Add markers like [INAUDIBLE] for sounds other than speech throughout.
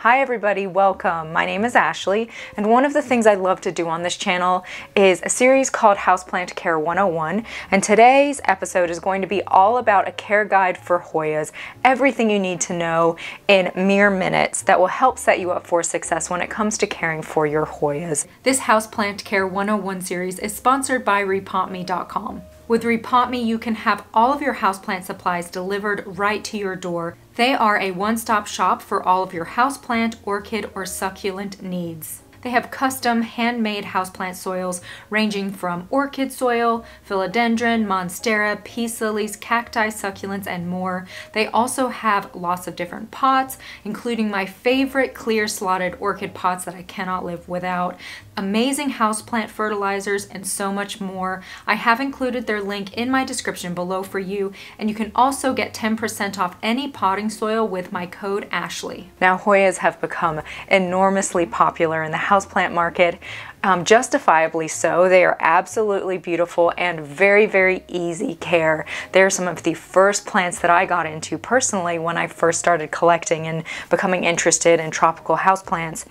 Hi everybody, welcome. My name is Ashley, and one of the things I love to do on this channel is a series called Houseplant Care 101, and today's episode is going to be all about a care guide for Hoyas, everything you need to know in mere minutes that will help set you up for success when it comes to caring for your Hoyas. This Houseplant Care 101 series is sponsored by RepotMe.com. With Repot Me, you can have all of your houseplant supplies delivered right to your door. They are a one-stop shop for all of your houseplant, orchid, or succulent needs. They have custom handmade houseplant soils ranging from orchid soil, philodendron, monstera, peace lilies, cacti, succulents, and more. They also have lots of different pots, including my favorite clear slotted orchid pots that I cannot live without, amazing houseplant fertilizers, and so much more. I have included their link in my description below for you, and you can also get 10% off any potting soil with my code Ashley. Now Hoyas have become enormously popular in the houseplant market um, justifiably so. They are absolutely beautiful and very, very easy care. They're some of the first plants that I got into personally when I first started collecting and becoming interested in tropical houseplants.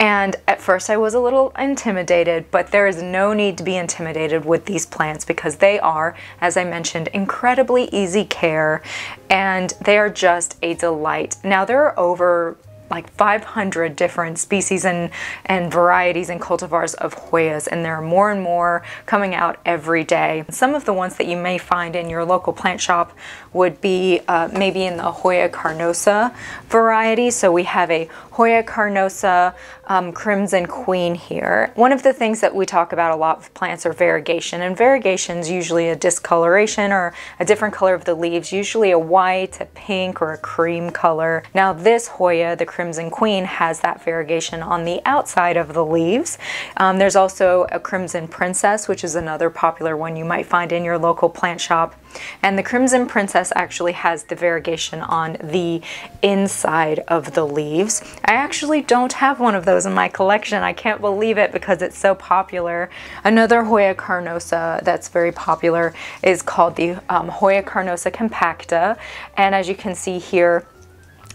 And at first I was a little intimidated, but there is no need to be intimidated with these plants because they are, as I mentioned, incredibly easy care and they are just a delight. Now there are over like 500 different species and, and varieties and cultivars of Hoyas, and there are more and more coming out every day. Some of the ones that you may find in your local plant shop would be uh, maybe in the Hoya carnosa variety. So we have a Hoya carnosa um, crimson queen here. One of the things that we talk about a lot with plants are variegation, and variegation is usually a discoloration or a different color of the leaves, usually a white, a pink, or a cream color. Now this Hoya, the Crimson Queen has that variegation on the outside of the leaves. Um, there's also a Crimson Princess, which is another popular one you might find in your local plant shop. And the Crimson Princess actually has the variegation on the inside of the leaves. I actually don't have one of those in my collection. I can't believe it because it's so popular. Another Hoya carnosa that's very popular is called the um, Hoya carnosa compacta. And as you can see here,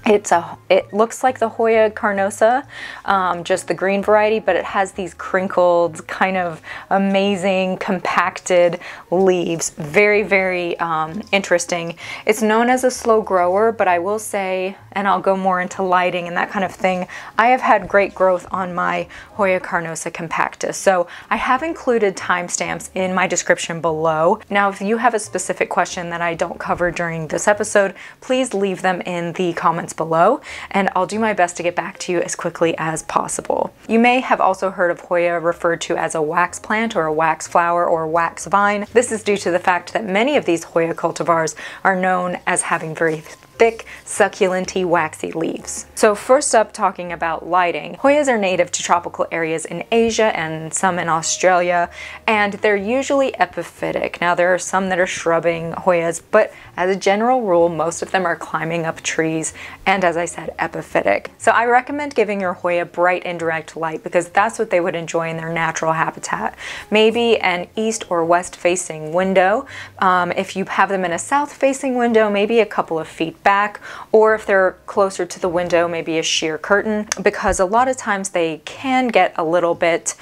it's a, it looks like the Hoya carnosa, um, just the green variety, but it has these crinkled, kind of amazing, compacted leaves. Very, very um, interesting. It's known as a slow grower, but I will say, and I'll go more into lighting and that kind of thing, I have had great growth on my Hoya carnosa compactus. So I have included timestamps in my description below. Now, if you have a specific question that I don't cover during this episode, please leave them in the comments below and I'll do my best to get back to you as quickly as possible. You may have also heard of Hoya referred to as a wax plant or a wax flower or wax vine. This is due to the fact that many of these Hoya cultivars are known as having very thick, succulenty, waxy leaves. So first up, talking about lighting. Hoyas are native to tropical areas in Asia and some in Australia, and they're usually epiphytic. Now there are some that are shrubbing Hoyas, but as a general rule, most of them are climbing up trees, and as I said, epiphytic. So I recommend giving your Hoya bright indirect light because that's what they would enjoy in their natural habitat. Maybe an east or west facing window. Um, if you have them in a south facing window, maybe a couple of feet back, or if they're closer to the window, maybe a sheer curtain, because a lot of times they can get a little bit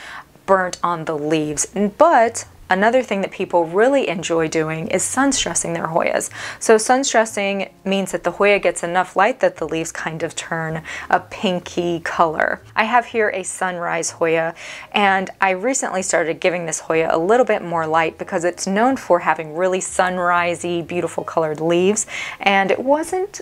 burnt on the leaves. But Another thing that people really enjoy doing is sun stressing their Hoyas. So sun stressing means that the Hoya gets enough light that the leaves kind of turn a pinky color. I have here a sunrise Hoya and I recently started giving this Hoya a little bit more light because it's known for having really sunrisey, beautiful colored leaves and it wasn't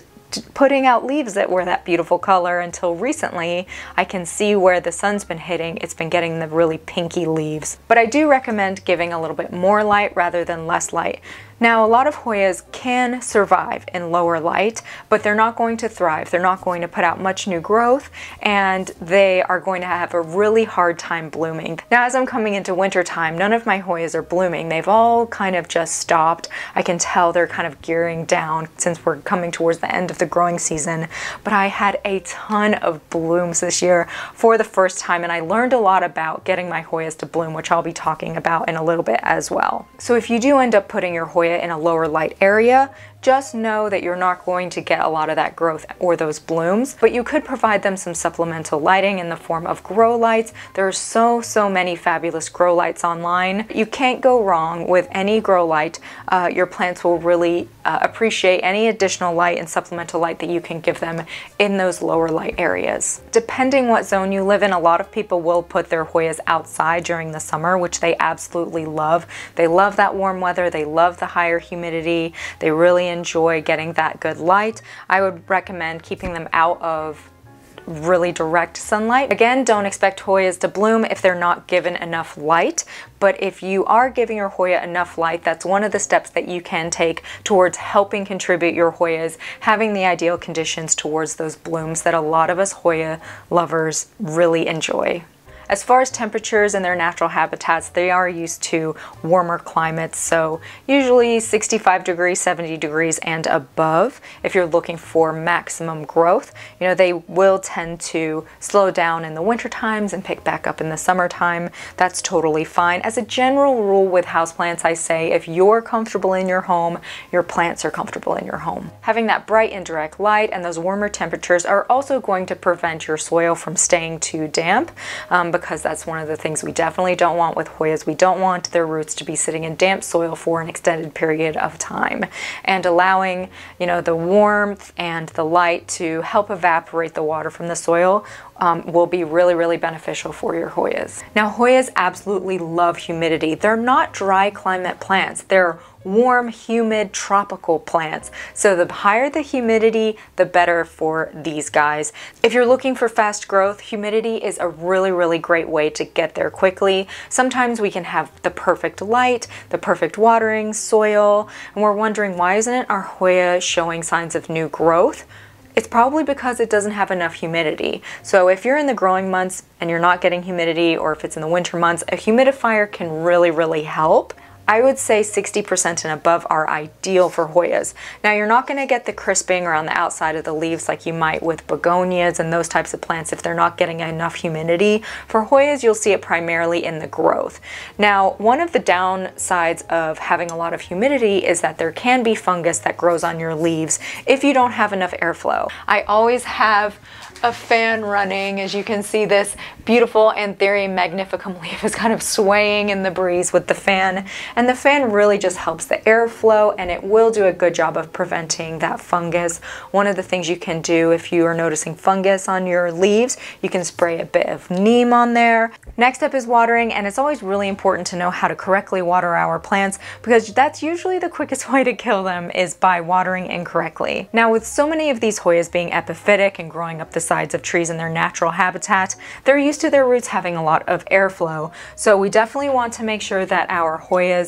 putting out leaves that were that beautiful color until recently I can see where the sun's been hitting. It's been getting the really pinky leaves. But I do recommend giving a little bit more light rather than less light now, a lot of Hoyas can survive in lower light, but they're not going to thrive. They're not going to put out much new growth, and they are going to have a really hard time blooming. Now, as I'm coming into winter time, none of my Hoyas are blooming. They've all kind of just stopped. I can tell they're kind of gearing down since we're coming towards the end of the growing season, but I had a ton of blooms this year for the first time, and I learned a lot about getting my Hoyas to bloom, which I'll be talking about in a little bit as well. So if you do end up putting your Hoya in a lower light area, just know that you're not going to get a lot of that growth or those blooms, but you could provide them some supplemental lighting in the form of grow lights. There are so, so many fabulous grow lights online. You can't go wrong with any grow light. Uh, your plants will really uh, appreciate any additional light and supplemental light that you can give them in those lower light areas. Depending what zone you live in, a lot of people will put their Hoyas outside during the summer, which they absolutely love. They love that warm weather, they love the higher humidity, they really enjoy getting that good light. I would recommend keeping them out of really direct sunlight. Again, don't expect Hoyas to bloom if they're not given enough light, but if you are giving your Hoya enough light, that's one of the steps that you can take towards helping contribute your Hoyas having the ideal conditions towards those blooms that a lot of us Hoya lovers really enjoy. As far as temperatures and their natural habitats, they are used to warmer climates, so usually 65 degrees, 70 degrees and above. If you're looking for maximum growth, you know, they will tend to slow down in the winter times and pick back up in the summertime. That's totally fine. As a general rule with houseplants, I say if you're comfortable in your home, your plants are comfortable in your home. Having that bright indirect light and those warmer temperatures are also going to prevent your soil from staying too damp um, because that's one of the things we definitely don't want with Hoyas. We don't want their roots to be sitting in damp soil for an extended period of time. And allowing, you know, the warmth and the light to help evaporate the water from the soil um, will be really, really beneficial for your Hoyas. Now, Hoyas absolutely love humidity. They're not dry climate plants. They're warm, humid, tropical plants. So the higher the humidity, the better for these guys. If you're looking for fast growth, humidity is a really, really great way to get there quickly. Sometimes we can have the perfect light, the perfect watering, soil, and we're wondering why isn't our Hoya showing signs of new growth? It's probably because it doesn't have enough humidity. So if you're in the growing months and you're not getting humidity, or if it's in the winter months, a humidifier can really, really help. I would say 60% and above are ideal for Hoyas. Now you're not going to get the crisping around the outside of the leaves like you might with begonias and those types of plants if they're not getting enough humidity. For Hoyas you'll see it primarily in the growth. Now one of the downsides of having a lot of humidity is that there can be fungus that grows on your leaves if you don't have enough airflow. I always have a fan running. As you can see, this beautiful Anthurium magnificum [LAUGHS] leaf is kind of swaying in the breeze with the fan. The fan really just helps the airflow and it will do a good job of preventing that fungus. One of the things you can do if you are noticing fungus on your leaves, you can spray a bit of neem on there. Next up is watering, and it's always really important to know how to correctly water our plants because that's usually the quickest [LAUGHS] way to kill them is by watering incorrectly. Now with so many of these Hoyas being epiphytic and growing up the sides of trees in their natural habitat, they're used to their roots having a lot of airflow. So we definitely want to make sure that our Hoyas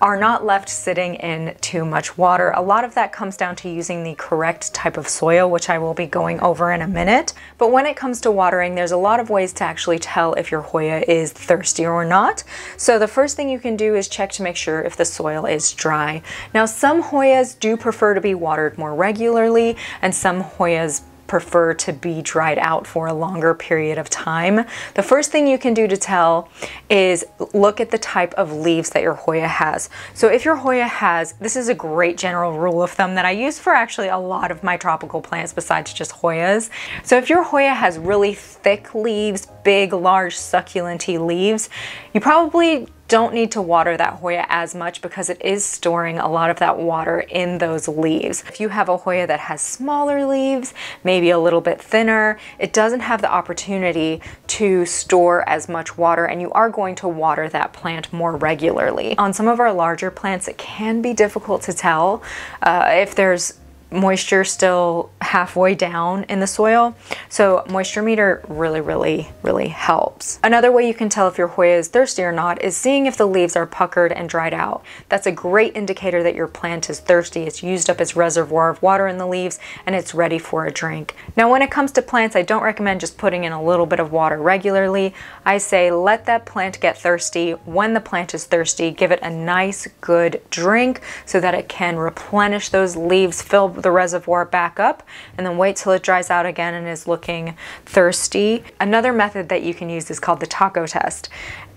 are not left sitting in too much water. A lot of that comes down to using the correct type of soil, which I will be going over in a minute. But when it comes to watering, there's a lot of ways to actually tell if your Hoya is thirsty or not. So the first thing you can do is check to make sure if the soil is dry. Now some Hoyas do prefer to be watered more regularly and some Hoyas prefer to be dried out for a longer period of time. The first thing you can do to tell is look at the type of leaves that your Hoya has. So if your Hoya has, this is a great general rule of thumb that I use for actually a lot of my tropical plants besides just Hoyas. So if your Hoya has really thick leaves, big, large, succulenty leaves, you probably don't need to water that Hoya as much because it is storing a lot of that water in those leaves. If you have a Hoya that has smaller leaves, maybe a little bit thinner, it doesn't have the opportunity to store as much water and you are going to water that plant more regularly. On some of our larger plants, it can be difficult to tell uh, if there's moisture still halfway down in the soil. So moisture meter really, really, really helps. Another way you can tell if your Hoya is thirsty or not is seeing if the leaves are puckered and dried out. That's a great indicator that your plant is thirsty. It's used up its reservoir of water in the leaves and it's ready for a drink. Now when it comes to plants, I don't recommend just putting in a little bit of water regularly. I say let that plant get thirsty. When the plant is thirsty, give it a nice good drink so that it can replenish those leaves, fill the reservoir back up and then wait till it dries out again and is looking thirsty. Another method that you can use is called the taco test.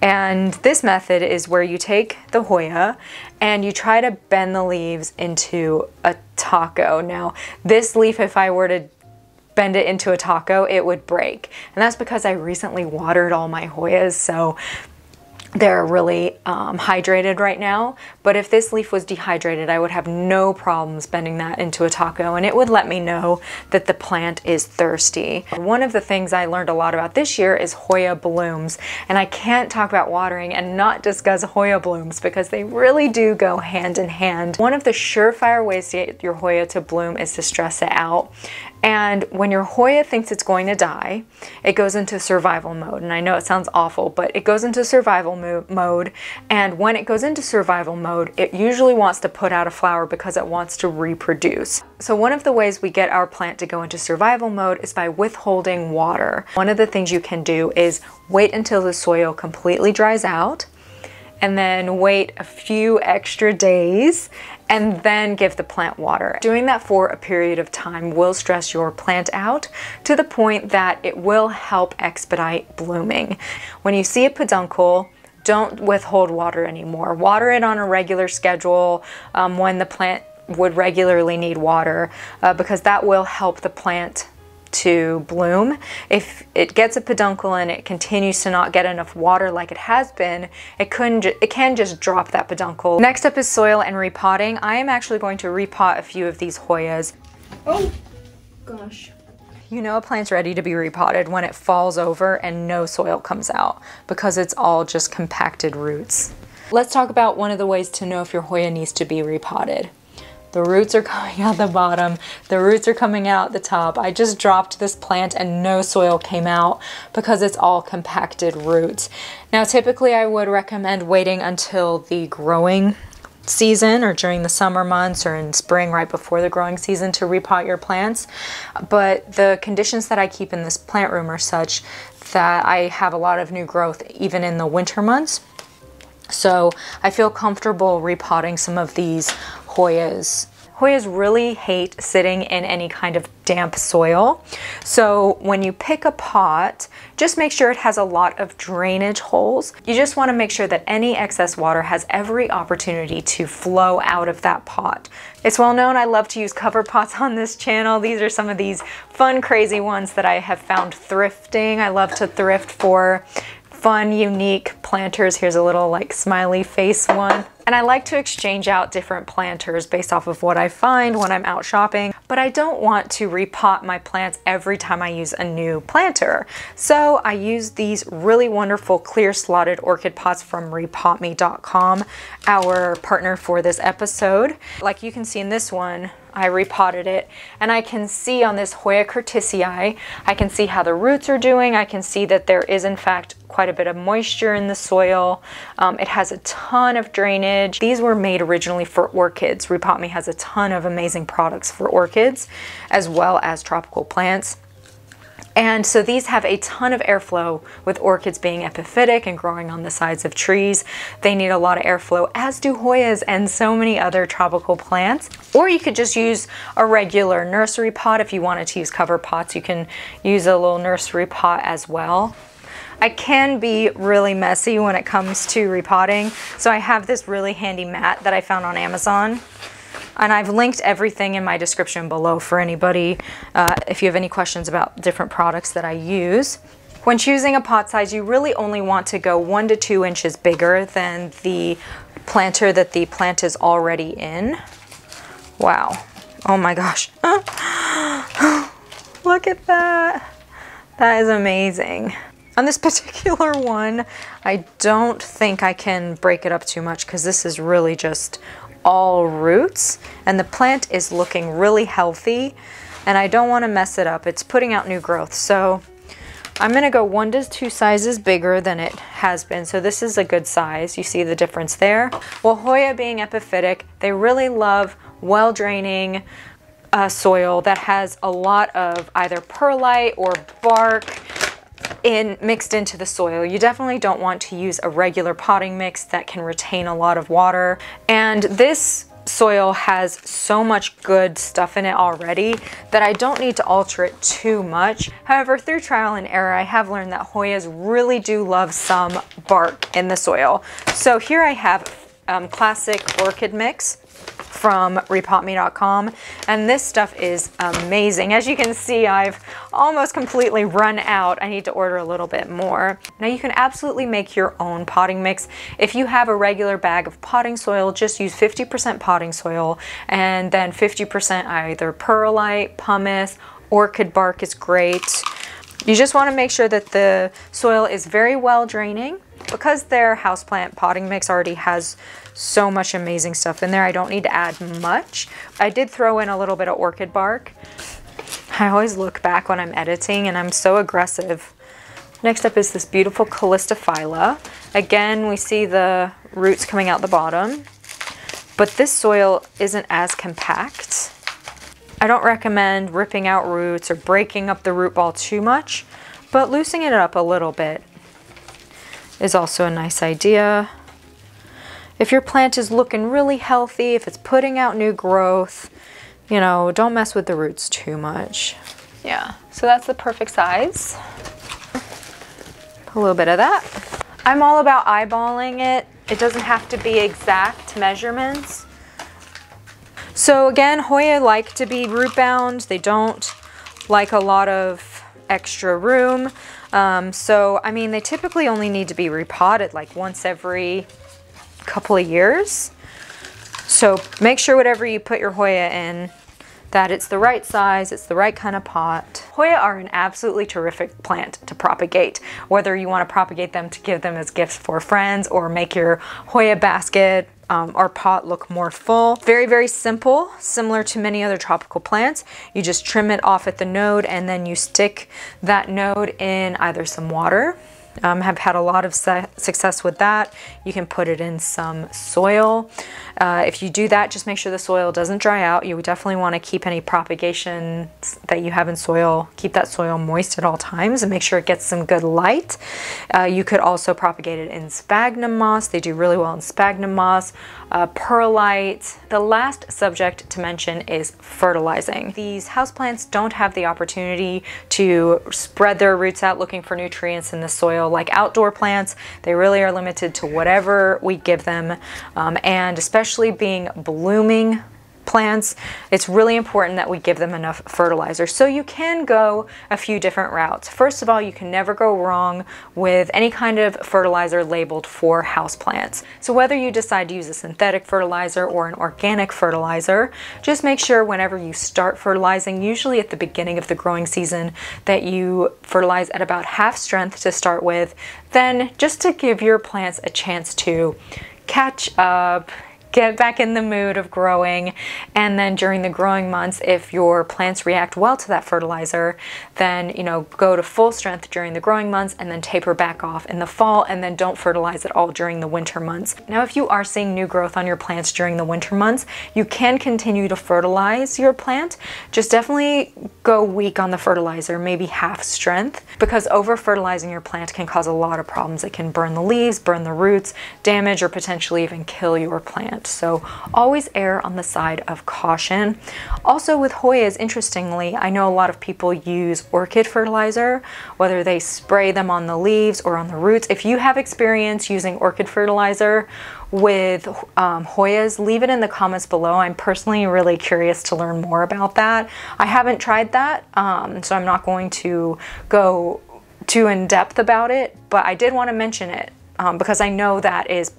And this method is where you take the Hoya and you try to bend the leaves into a taco. Now, this leaf, if I were to bend it into a taco, it would break. And that's because I recently watered all my Hoyas, so they're really um, hydrated right now. But if this leaf was dehydrated, I would have no problems bending that into a taco and it would let me know that the plant is thirsty. One of the things I learned a lot about this year is Hoya blooms. And I can't talk about watering and not discuss Hoya blooms because they really do go hand in hand. One of the surefire ways to get your Hoya to bloom is to stress it out. And when your Hoya thinks it's going to die, it goes into survival mode. And I know it sounds awful, but it goes into survival mo mode. And when it goes into survival mode, it usually wants to put out a flower because it wants to reproduce. So one of the ways we get our plant to go into survival mode is by withholding water. One of the things you can do is wait until the soil completely dries out and then wait a few extra days and then give the plant water. Doing that for a period of time will stress your plant out to the point that it will help expedite blooming. When you see a peduncle, don't withhold water anymore. Water it on a regular schedule um, when the plant would regularly need water uh, because that will help the plant to bloom. If it gets a peduncle and it continues to not get enough water like it has been, it, couldn't it can just drop that peduncle. Next up is soil and repotting. I am actually going to repot a few of these Hoyas. Oh, gosh. You know a plant's ready to be repotted when it falls over and no soil comes out because it's all just compacted roots. Let's talk about one of the ways to know if your Hoya needs to be repotted. The roots are [LAUGHS] coming out the bottom. The roots are coming out the top. I just dropped this plant and no soil came out because it's all compacted roots. Now, typically I would recommend waiting until the growing season or during the summer months or in spring right before the growing season to repot your plants. But the conditions that I keep in this plant room are such that I have a lot of new growth even in the winter months. So I feel comfortable repotting some of these Hoyas. Hoyas really hate sitting in any kind of damp soil. So when you pick a pot, just make sure it has a lot of drainage holes. You just want to make sure that any excess water has every opportunity to flow out of that pot. It's well known I love to use cover pots [LAUGHS] on this channel. These are some of these fun, crazy ones that I have found thrifting. I love to thrift for fun, unique planters. Here's a little like smiley face one. And I like to exchange out different planters based off of what I find when I'm out shopping, but I don't want to repot my plants every time I use a new planter. So I use these really wonderful clear slotted orchid pots from repotme.com, our partner for this episode. Like you can see in this one, I repotted it and I can see on this Hoya curtisii, I can see how the roots are doing. I can see that there is in fact quite a bit of moisture in the soil. Um, it has a ton of drainage. These were made originally for orchids. Repot Me has a ton of amazing products for orchids as well as tropical plants. And so these have a ton of airflow with orchids being epiphytic and growing on the sides of trees. They need a lot of airflow, as do Hoyas and so many other tropical plants. Or you could just use a regular nursery pot. If you wanted to use cover pots, you can use a little nursery pot as well. I can be really messy when it comes to repotting. So I have this really handy mat that I found on Amazon. And I've linked everything in my description below for anybody uh, if you have any questions about different products that I use. When choosing a pot size, you really only want to go one to two inches bigger than the planter that the plant is already in. Wow. Oh my gosh. [LAUGHS] Look at that. That is amazing. On this [LAUGHS] particular one, I don't think I can break it up too much because this is really just all roots and the plant is looking really healthy and I don't want to mess it up. It's putting out new growth. So I'm going to go one to two sizes bigger than it has been. So this is a good size. You see the difference there. Well, Hoya being epiphytic, they really love well draining uh, soil that has a lot of either perlite or bark in mixed into the soil. You definitely don't want to use a regular potting mix that can retain a lot of water. And this soil has so much good stuff in it already that I don't need to alter it too much. However, through trial and error, I have learned that Hoyas really do love some bark in the soil. So here I have um, classic orchid mix from repotme.com and this stuff is amazing. As you can see, I've almost completely run out. I need to order a little bit more. Now you can absolutely make your own potting mix. If you have a regular bag of potting soil, just use 50% potting soil and then 50% either perlite, pumice, orchid bark is great. You just want to make sure that the soil is very well draining because their houseplant potting mix already has so much amazing stuff in there. I don't need to add much. I did throw in a little bit of orchid bark. I always look back when I'm editing and I'm so aggressive. Next up is this beautiful Callistophylla. Again, we see the roots coming out the bottom, but this soil isn't as compact. I don't recommend ripping out roots or breaking up the root ball too much, but loosening it up a little bit is also a nice idea. If your plant is looking really healthy, if it's putting out new growth, you know, don't mess with the roots too much. Yeah, so that's the perfect size. A little bit of that. I'm all about eyeballing it. It doesn't have to be exact measurements. So again, Hoya like to be root bound. They don't like a lot of extra room. Um, so, I mean, they typically only need to be repotted like once every couple of years. So make sure whatever you put your Hoya in, that it's the right size, it's the right kind of pot. Hoya are an absolutely terrific plant to propagate, whether you want to propagate them to give them as gifts for friends or make your Hoya basket um, or pot look more full. Very, very simple, similar to many other tropical plants. You just trim it off at the node and then you stick that node in either some water um, have had a lot of success with that. You can put it in some soil. Uh, if you do that, just make sure the soil doesn't dry out. You definitely want to keep any propagation that you have in soil, keep that soil moist at all times and make sure it gets some good light. Uh, you could also propagate it in sphagnum moss. They do really well in sphagnum moss, uh, perlite. The last subject to mention is fertilizing. These houseplants don't have the opportunity to spread their roots out looking for nutrients in the soil like outdoor plants. They really are limited to whatever we give them um, and especially being blooming plants, it's really important that we give them enough fertilizer. So you can go a few different routes. First of all, you can never go wrong with any kind of fertilizer labeled for houseplants. So whether you decide to use a synthetic fertilizer or an organic fertilizer, just make sure whenever you start fertilizing, usually at the beginning of the growing season, that you fertilize at about half strength to start with. Then just to give your plants a chance to catch up, get back in the mood of growing. And then during the growing months, if your plants react well to that fertilizer, then, you know, go to full strength during the growing months and then taper back off in the fall and then don't fertilize at all during the winter months. Now, if you are seeing new growth on your plants during the winter months, you can continue to fertilize your plant. Just definitely go weak on the fertilizer, maybe half strength, because over fertilizing your plant can cause a lot of problems. It can burn the leaves, burn the roots, damage, or potentially even kill your plant. So always err on the side of caution. Also with Hoyas, interestingly, I know a lot of people use orchid fertilizer, whether they spray them on the leaves or on the roots. If you have experience using orchid fertilizer with um, Hoyas, leave it in the comments below. I'm personally really curious to learn more about that. I haven't tried that, um, so I'm not going to go too in depth about it, but I did want to mention it um, because I know that is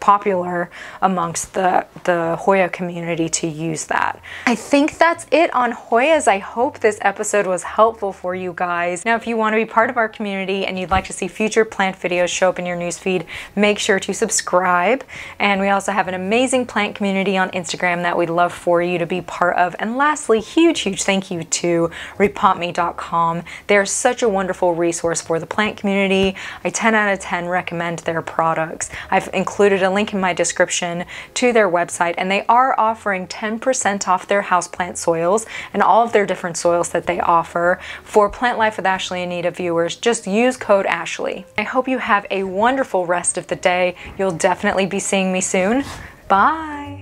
popular amongst the, the Hoya community to use that. I think that's it on Hoyas. I hope this episode was helpful for you guys. Now, if you want to be part of our community and you'd like to see future plant videos show up in your newsfeed, make sure to subscribe. And we also have an amazing plant community on Instagram that we'd love for you to be part of. And lastly, huge, huge thank you to repotme.com. They're such a wonderful resource for the plant community. I 10 out of 10 recommend their products. I've included a link in my description to their website and they are offering 10% off their houseplant soils and all of their different soils that they offer. For Plant Life with Ashley Anita viewers, just use code Ashley. I hope you have a wonderful rest of the day. You'll definitely be seeing me soon. Bye!